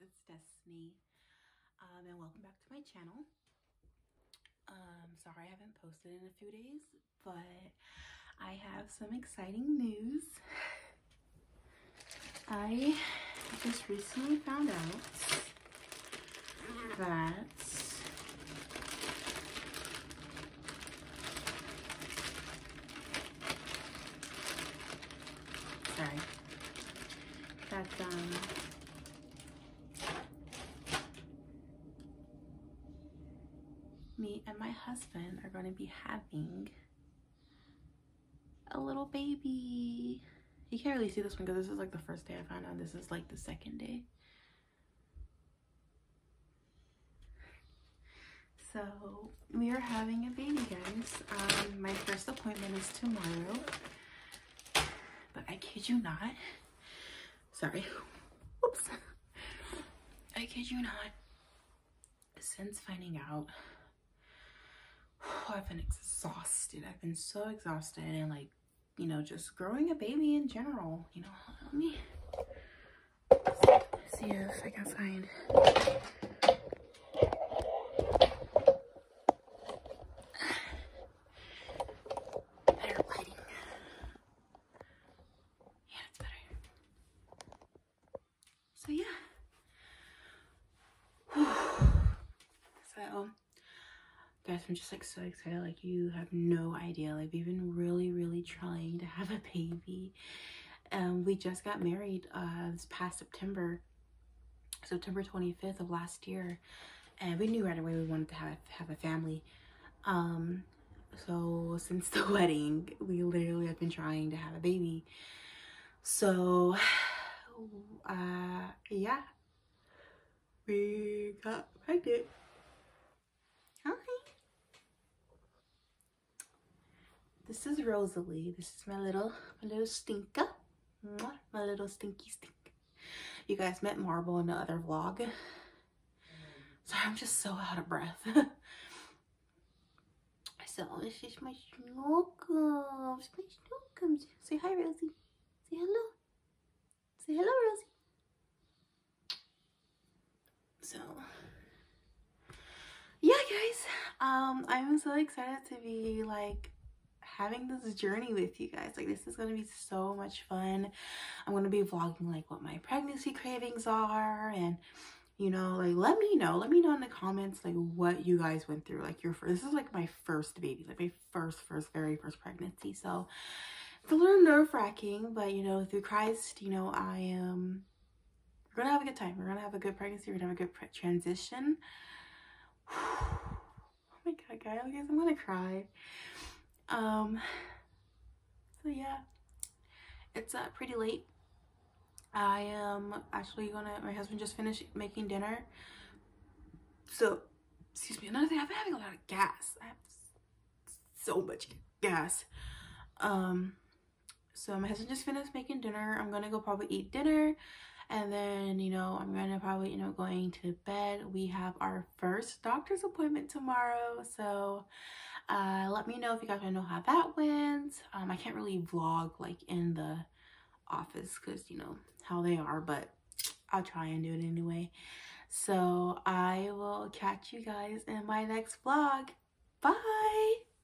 it's Destiny um, and welcome back to my channel. Um, sorry I haven't posted in a few days, but I have some exciting news. I just recently found out that sorry that um me and my husband are going to be having a little baby. You can't really see this one because this is like the first day I found out. This is like the second day. So we are having a baby, guys. Um, my first appointment is tomorrow. But I kid you not. Sorry. Oops. I kid you not. Since finding out I've been exhausted. I've been so exhausted and like, you know, just growing a baby in general, you know, let me see if I can find better lighting. Yeah, it's better. So yeah. so guys i'm just like so excited. Like you have no idea. Like we've been really really trying to have a baby. Um we just got married uh this past september september 25th of last year and we knew right away we wanted to have have a family. Um so since the wedding we literally have been trying to have a baby. So uh yeah. We got pregnant hi This is Rosalie. This is my little, my little stinker. My little stinky stink. You guys met Marble in the other vlog. Sorry, I'm just so out of breath. so this is my snookums. My snookums. Say hi, Rosie. Say hello. Say hello, Rosie. So, yeah, guys. Um, I'm so excited to be like having this journey with you guys. Like this is going to be so much fun. I'm going to be vlogging like what my pregnancy cravings are and you know, like let me know. Let me know in the comments like what you guys went through. Like your first, this is like my first baby, like my first, first, very first pregnancy. So it's a little nerve wracking, but you know, through Christ, you know, I am, we're to have a good time. We're to have a good pregnancy. We're to have a good transition. oh my God, guys, I'm to cry um so yeah. It's uh pretty late. I am actually gonna my husband just finished making dinner. So excuse me another thing i've been having a lot of gas. I have so much gas. Um so my husband just finished making dinner. I'm gonna go probably eat dinner. And then you know i'm gonna probably you know going to bed. We have our first doctor's appointment tomorrow. So uh, let me know if you guys want to know how that went. Um, I can't really vlog like in the office because you know how they are, but I'll try and do it anyway. So I will catch you guys in my next vlog. Bye!